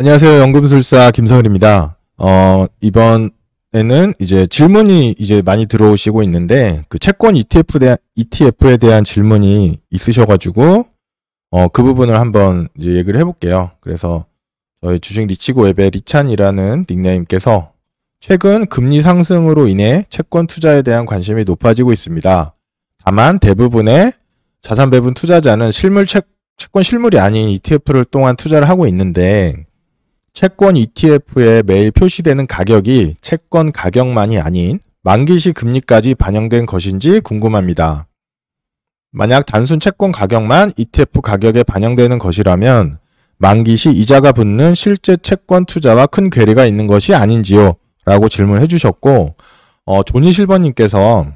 안녕하세요. 연금술사 김성일입니다. 어, 이번에는 이제 질문이 이제 많이 들어오시고 있는데, 그 채권 ETF 대, ETF에 대한 질문이 있으셔가지고, 어, 그 부분을 한번 이제 얘기를 해볼게요. 그래서 저희 주식 리치고 웹의 리찬이라는 닉네임께서 최근 금리 상승으로 인해 채권 투자에 대한 관심이 높아지고 있습니다. 다만 대부분의 자산 배분 투자자는 실물 채, 채권 실물이 아닌 ETF를 동안 투자를 하고 있는데 채권 ETF에 매일 표시되는 가격이 채권 가격만이 아닌 만기시 금리까지 반영된 것인지 궁금합니다. 만약 단순 채권 가격만 ETF 가격에 반영되는 것이라면 만기시 이자가 붙는 실제 채권 투자와 큰 괴리가 있는 것이 아닌지요? 라고 질문해 주셨고, 어, 조니 실버님께서,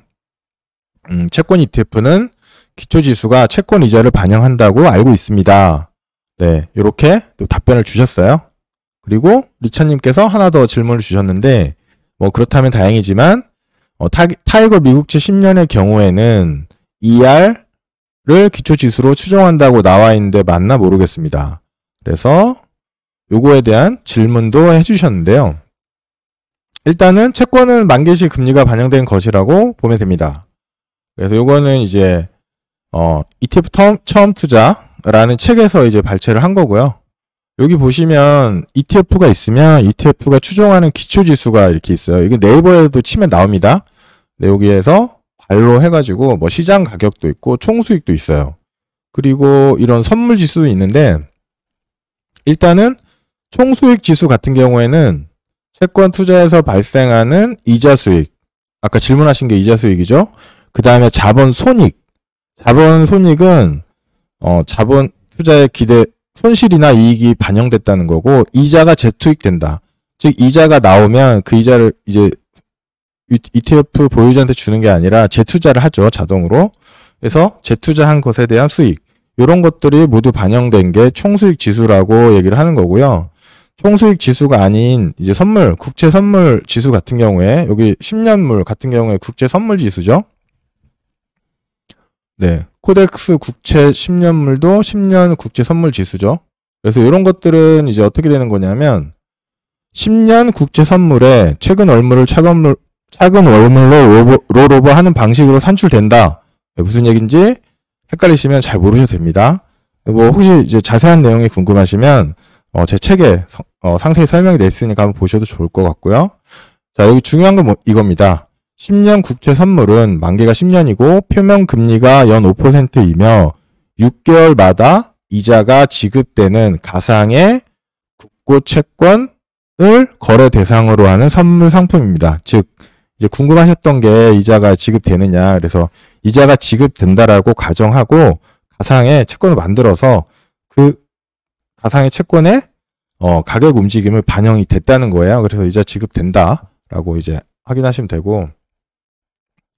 음, 채권 ETF는 기초지수가 채권 이자를 반영한다고 알고 있습니다. 네, 이렇게 또 답변을 주셨어요. 그리고 리차님께서 하나 더 질문을 주셨는데, 뭐 그렇다면 다행이지만, 어, 타, 타이거 미국채 10년의 경우에는 ER을 기초지수로 추정한다고 나와 있는데 맞나 모르겠습니다. 그래서 요거에 대한 질문도 해주셨는데요. 일단은 채권은 만기시 금리가 반영된 것이라고 보면 됩니다. 그래서 요거는 이제 어, ETF 처음 투자라는 책에서 이제 발췌를 한 거고요. 여기 보시면 ETF가 있으면 ETF가 추종하는 기초 지수가 이렇게 있어요. 이게 네이버에도 치면 나옵니다. 네, 여기에서 발로 해가지고 뭐 시장 가격도 있고 총 수익도 있어요. 그리고 이런 선물 지수도 있는데 일단은 총 수익 지수 같은 경우에는 채권 투자에서 발생하는 이자 수익 아까 질문하신 게 이자 수익이죠. 그 다음에 자본 손익 자본 손익은 어 자본 투자의 기대 손실이나 이익이 반영됐다는 거고 이자가 재투입된다. 즉 이자가 나오면 그 이자를 이제 ETF 보유자한테 주는 게 아니라 재투자를 하죠 자동으로. 그래서 재투자한 것에 대한 수익 이런 것들이 모두 반영된 게 총수익 지수라고 얘기를 하는 거고요. 총수익 지수가 아닌 이제 선물 국채 선물 지수 같은 경우에 여기 10년물 같은 경우에 국채 선물 지수죠. 네. 코덱스 국채 10년물도 10년 국채 선물 지수죠. 그래서 이런 것들은 이제 어떻게 되는 거냐면 10년 국채 선물에 최근 월물을 차근물, 차근 월물로 롤오버 하는 방식으로 산출된다. 네, 무슨 얘기인지 헷갈리시면 잘 모르셔도 됩니다. 뭐 혹시 이제 자세한 내용이 궁금하시면 어, 제 책에 서, 어, 상세히 설명이 되어 있으니까 한번 보셔도 좋을 것 같고요. 자 여기 중요한 건 뭐, 이겁니다. 10년 국채 선물은 만기가 10년이고 표면 금리가 연 5%이며 6개월마다 이자가 지급되는 가상의 국고 채권을 거래 대상으로 하는 선물 상품입니다. 즉 이제 궁금하셨던 게 이자가 지급되느냐 그래서 이자가 지급된다라고 가정하고 가상의 채권을 만들어서 그 가상의 채권의 어, 가격 움직임을 반영이 됐다는 거예요. 그래서 이자 지급된다라고 이제 확인하시면 되고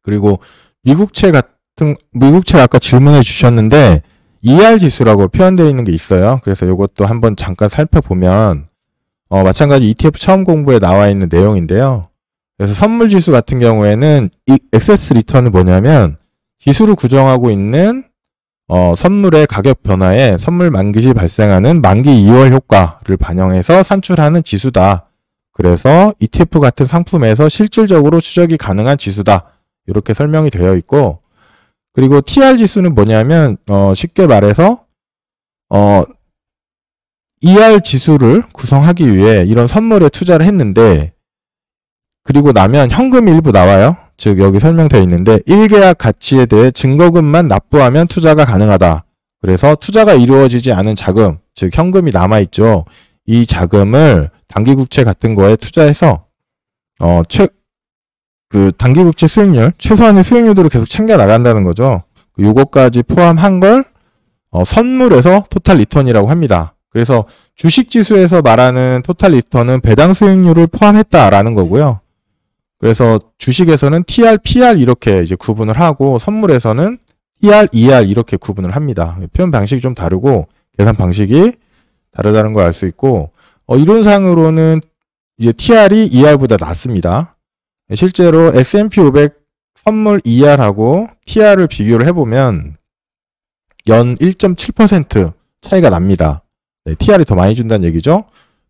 그리고 미국채 같은 미국채 아까 질문해 주셨는데 ER 지수라고 표현되어 있는 게 있어요. 그래서 이것도 한번 잠깐 살펴보면 어, 마찬가지 ETF 처음 공부에 나와 있는 내용인데요. 그래서 선물 지수 같은 경우에는 이 액세스 리턴은 뭐냐면 지수로 구정하고 있는 어, 선물의 가격 변화에 선물 만기 시 발생하는 만기 2월 효과를 반영해서 산출하는 지수다. 그래서 ETF 같은 상품에서 실질적으로 추적이 가능한 지수다. 이렇게 설명이 되어 있고 그리고 TR 지수는 뭐냐면 어, 쉽게 말해서 어, ER 지수를 구성하기 위해 이런 선물에 투자를 했는데 그리고 나면 현금이 일부 나와요. 즉 여기 설명되어 있는데 1계약 가치에 대해 증거금만 납부하면 투자가 가능하다. 그래서 투자가 이루어지지 않은 자금, 즉 현금이 남아있죠. 이 자금을 단기국채 같은 거에 투자해서 어, 최, 그 단기 국채 수익률, 최소한의 수익률들을 계속 챙겨 나간다는 거죠. 요거까지 포함한 걸 어, 선물에서 total return이라고 합니다. 그래서 주식 지수에서 말하는 total return은 배당 수익률을 포함했다라는 거고요. 그래서 주식에서는 TR, PR 이렇게 이제 구분을 하고 선물에서는 TR, ER 이렇게 구분을 합니다. 표현 방식이 좀 다르고 계산 방식이 다르다는 걸 알 수 있고 어, 이론상으로는 이제 TR이 ER보다 낫습니다. 실제로 S&P 500 선물 ER하고 TR을 비교를 해보면 연 1.7% 차이가 납니다. 네, TR이 더 많이 준다는 얘기죠.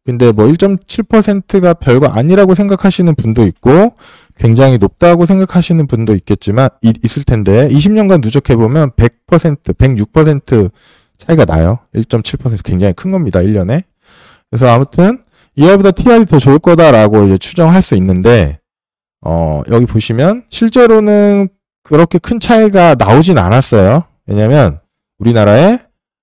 근데 뭐 1.7%가 별거 아니라고 생각하시는 분도 있고 굉장히 높다고 생각하시는 분도 있겠지만 이, 있을 텐데 20년간 누적해 보면 100%, 106% 차이가 나요. 1.7% 굉장히 큰 겁니다. 1년에. 그래서 아무튼 ER보다 TR이 더 좋을 거다라고 이제 추정할 수 있는데 어, 여기 보시면 실제로는 그렇게 큰 차이가 나오진 않았어요. 왜냐면 우리나라에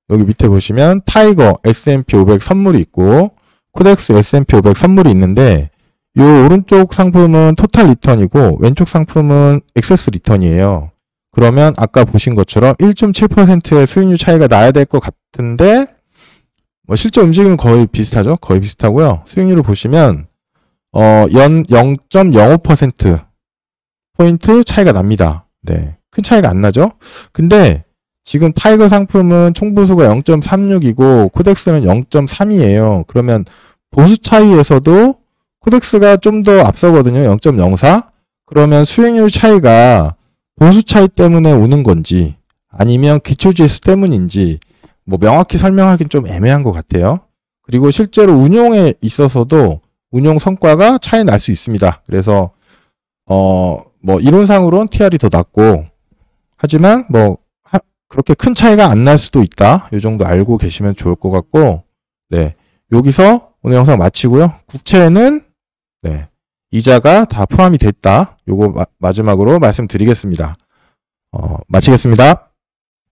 여기 밑에 보시면 타이거 S&P 500 선물이 있고 코덱스 S&P 500 선물이 있는데 이 오른쪽 상품은 total return이고 왼쪽 상품은 excess return이에요. 그러면 아까 보신 것처럼 1.7%의 수익률 차이가 나야 될 것 같은데 뭐 실제 움직임은 거의 비슷하죠. 거의 비슷하고요. 수익률을 보시면 어, 연 0.05% 포인트 차이가 납니다. 네. 큰 차이가 안 나죠? 근데 지금 타이거 상품은 총보수가 0.36이고 코덱스는 0.3이에요. 그러면 보수 차이에서도 코덱스가 좀 더 앞서거든요. 0.04. 그러면 수익률 차이가 보수 차이 때문에 오는 건지 아니면 기초지수 때문인지 뭐 명확히 설명하기는 좀 애매한 것 같아요. 그리고 실제로 운용에 있어서도 운용 성과가 차이 날 수 있습니다. 그래서 어 뭐 이론상으로는 TR이 더 낮고 하지만 뭐 하, 그렇게 큰 차이가 안 날 수도 있다. 이 정도 알고 계시면 좋을 것 같고 네 여기서 오늘 영상 마치고요. 국채는 네 이자가 다 포함이 됐다. 요거 마, 마지막으로 말씀드리겠습니다. 어, 마치겠습니다.